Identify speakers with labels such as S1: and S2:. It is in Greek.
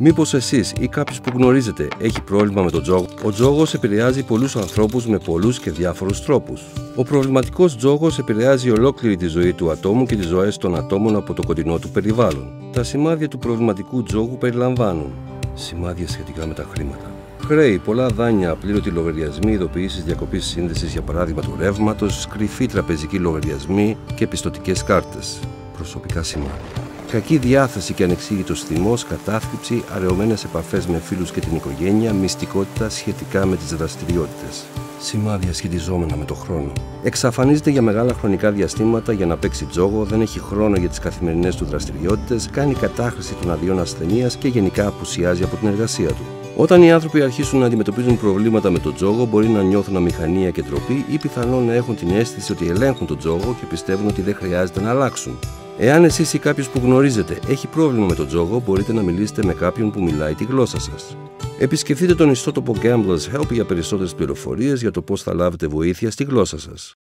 S1: Μήπως εσείς ή κάποιος που γνωρίζετε έχει πρόβλημα με τον τζόγο; Ο τζόγος επηρεάζει πολλούς ανθρώπους με πολλούς και διάφορους τρόπους. Ο προβληματικός τζόγος επηρεάζει ολόκληρη τη ζωή του ατόμου και τις ζωές των ατόμων από το κοντινό του περιβάλλον. Τα σημάδια του προβληματικού τζόγου περιλαμβάνουν σημάδια σχετικά με τα χρήματα. Χρέη, πολλά δάνεια, απλήρωτοι λογαριασμοί, ειδοποιήσεις διακοπής σύνδεσης για παράδειγμα του ρεύματος, κρυφοί τραπεζικοί λογαριασμοί και πιστοτικές κάρτες. Προσωπικά σημάδια. Κακή διάθεση και ανεξήγητος θυμός, κατάθλιψη, αραιωμένες επαφές με φίλους και την οικογένεια, μυστικότητα σχετικά με τις δραστηριότητες. Σημάδια σχετιζόμενα με το χρόνο. Εξαφανίζεται για μεγάλα χρονικά διαστήματα για να παίξει τζόγο, δεν έχει χρόνο για τις καθημερινές του δραστηριότητες, κάνει κατάχρηση των αδειών ασθενείας και γενικά απουσιάζει από την εργασία του. Όταν οι άνθρωποι αρχίσουν να αντιμετωπίζουν προβλήματα με τον τζόγο, μπορεί να νιώθουν αμηχανία και τροπή ή πιθανόν να έχουν την αίσθηση ότι ελέγχουν τον τζόγο και πιστεύουν ότι δεν χρειάζεται να αλλάξουν. Εάν εσείς ή κάποιος που γνωρίζετε έχει πρόβλημα με τον τζόγο, μπορείτε να μιλήσετε με κάποιον που μιλάει τη γλώσσα σας. Επισκεφτείτε τον ιστότοπο Gamblers Help για περισσότερες πληροφορίες για το πώς θα λάβετε βοήθεια στη γλώσσα σας.